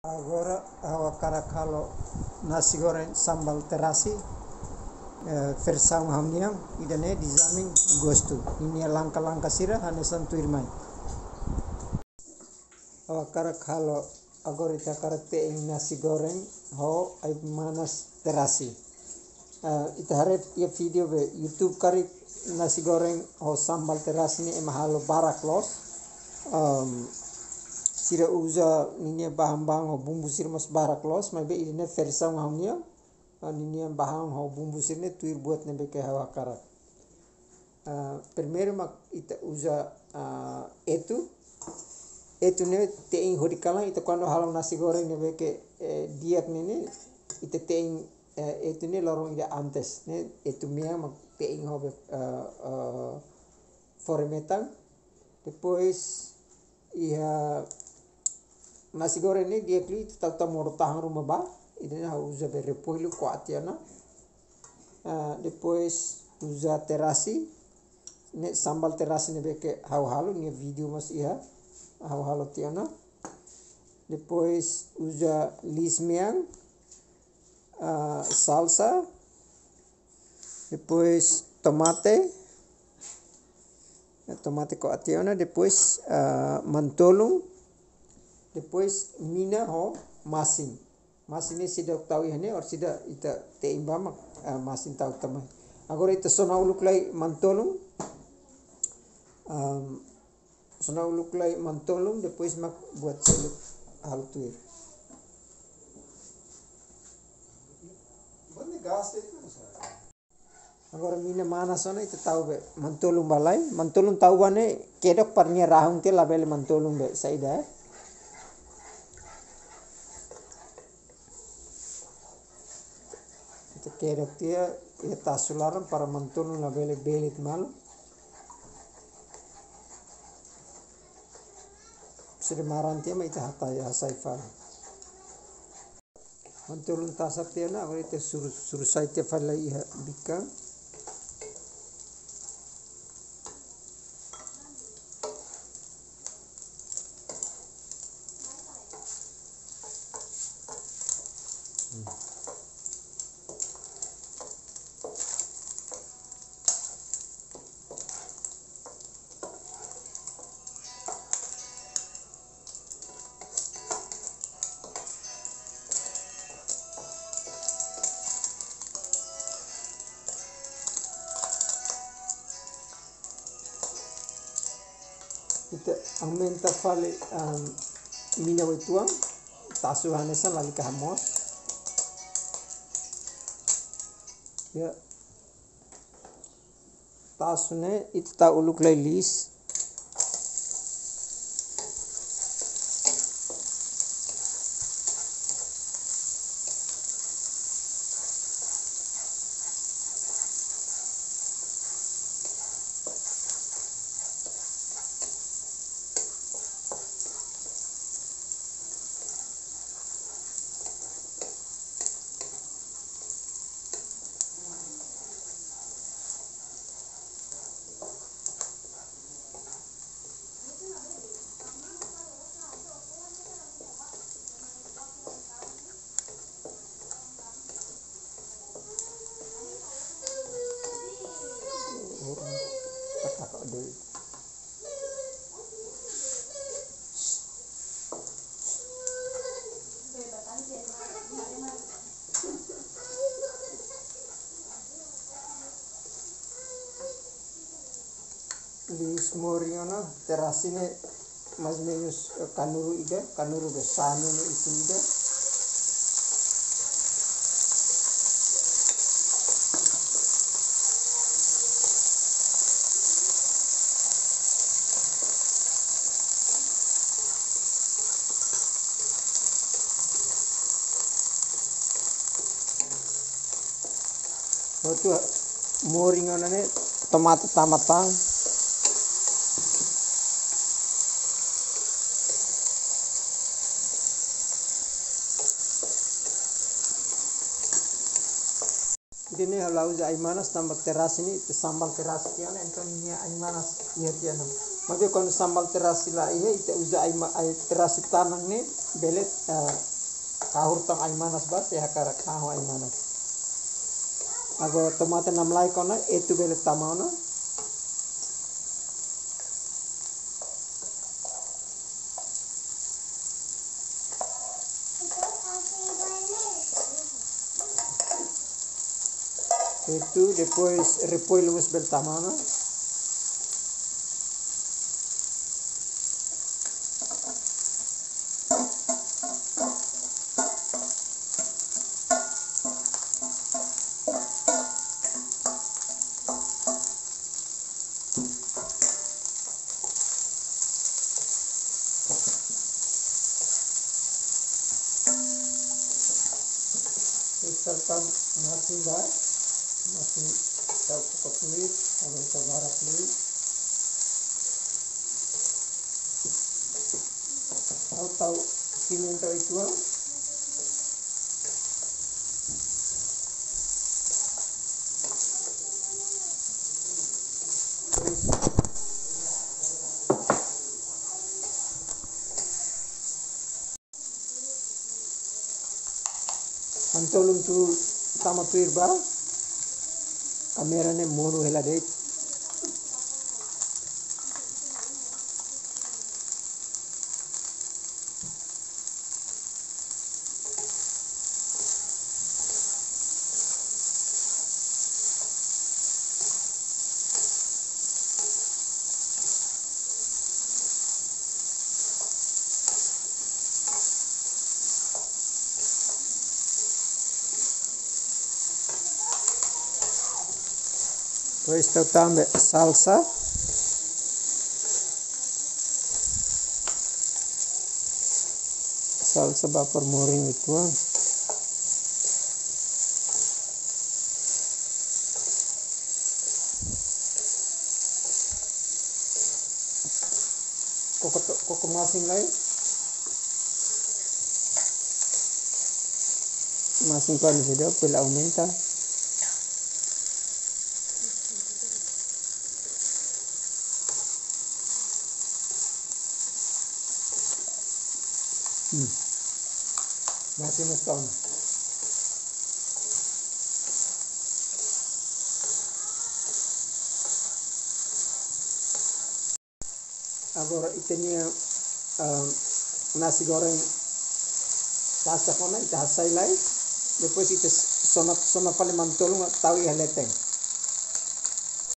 Agora ao karakalo nasi goreng sambal terasi eh, versão hamniam idane dizamin gosto ini langka-langka sira hane santu irmai. Awa karakalo agora ita ing nasi goreng ho ay manas terasi. Uh, ita harap ia video be youtube karik nasi goreng ho sambal terasi ni emahalo barak los sira uza ninia bahan bahan ho bumbu sira mas barak los mai be ini versa ngaunia ninia bahan ho bumbu sira tuir buat nebe ke hawa karak primeiro mak ita uza etu etu ne teing hodi kala ita quando halam nasi goreng nebe ke eh, diak nene ita teing eh, etu ne lorong ida antes ne etu mia mak teing ho be foremetang depois ia nasi goreng ni dia kli tak mau tahan rumah ba ini ha poilo ko atiana uh, depois usa terasi. Ne sambal terasi ne beke hau halu ni video mas iha hau halu tiana depois usa lismiang uh, salsa. Depois tomate. Tomate ko atiana depois uh, mantolung depois mina ho masin masin ini sudah tahu ini or sudah ita mak uh, masin tahu tamai agora ita sona uluk lai mantolung. Um, sona uluk lai mantolung depois mak buat seluk hal tu agora mina mana sona ita tahu be mantolung balai. Mantolung tahu bane kedok parnya rahung te label mantolung be saida eh Ito kera tia ia tasularan para mantono na bele belit mal. Maran tia ma ita hata ya saifa. Mantulun tasap tia na agora ita sur sur sai tia fala iha bika. aumenta fale um, mina wetuang tasuhan esa lali kahamos ya tasune itta uluk lai lis Di Smoriono terasine mais ou menos kanuru ide, kanuru besane ni itu ide. Itu moringan ini tomat tamatang. ini kalau ada aimanas tambah teras ini sambal teras dia nih entah ini aimanas ya dia nih maka kalau sambal teras sila ini itu udah aima teras tanang ini beli eh, kahur tang aimanas bas ya karena kahur aimanas Agar tomate namlay kona itu beli tamano. P2, después repuelves del tamaño. más nasi tahu pokok kulit atau tahu barat kulit. Tahu tahu pimento itu antolong tu tama tu irba ne mono hela de Questo tambe salsa. Salsa vapor moring itu. Koko koko masing lain. Masing kan video pela aumenta. Hmm. Masih mustahil. Agora itenia uh, nasi goreng caca kona ita hasai lai depois ita sona sona pale mantolunga tau i haleteng